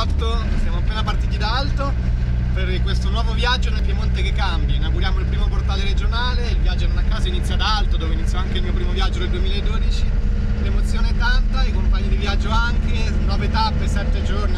Esatto, siamo appena partiti da Alto per questo nuovo viaggio nel Piemonte che cambia. Inauguriamo il primo portale regionale, il viaggio non a caso inizia da Alto dove iniziò anche il mio primo viaggio del 2012. L'emozione è tanta, i compagni di viaggio anche, 9 tappe, 7 giorni